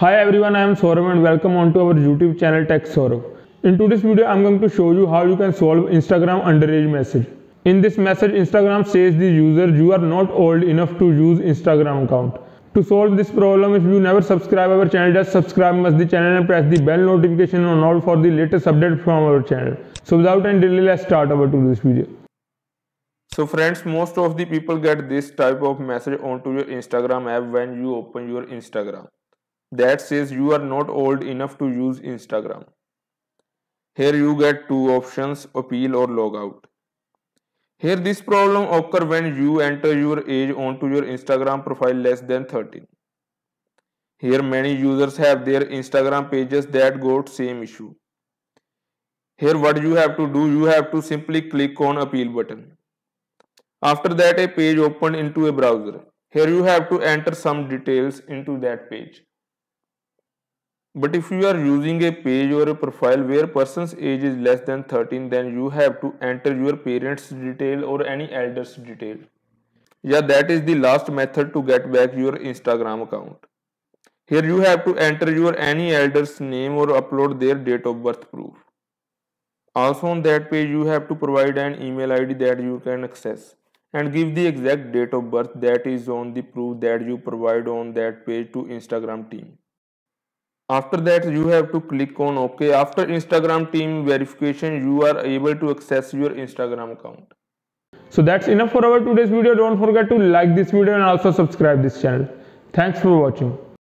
Hi everyone, I am Sourav and welcome on to our YouTube channel Tech Sourav. In today's video, I am going to show you how you can solve Instagram underage message. In this message, Instagram says the user you are not old enough to use Instagram account. To solve this problem, if you never subscribe our channel, just subscribe must the channel and press the bell notification on all for the latest update from our channel. So without any delay, let's start our today's video. So friends, most of the people get this type of message onto your Instagram app when you open your Instagram. That says you are not old enough to use Instagram. Here you get two options, appeal or logout. Here this problem occur when you enter your age onto your Instagram profile less than 13. Here many users have their Instagram pages that got same issue. Here what you have to do, you have to simply click on appeal button. After that a page open into a browser. Here you have to enter some details into that page. But if you are using a page or a profile where person's age is less than 13 then you have to enter your parents detail or any elder's detail. Yeah that is the last method to get back your Instagram account. Here you have to enter your any elder's name or upload their date of birth proof. Also on that page you have to provide an email ID that you can access and give the exact date of birth that is on the proof that you provide on that page to Instagram team. After that you have to click on OK. After Instagram team verification you are able to access your Instagram account. So that's enough for our today's video. Don't forget to like this video and also subscribe this channel. Thanks for watching.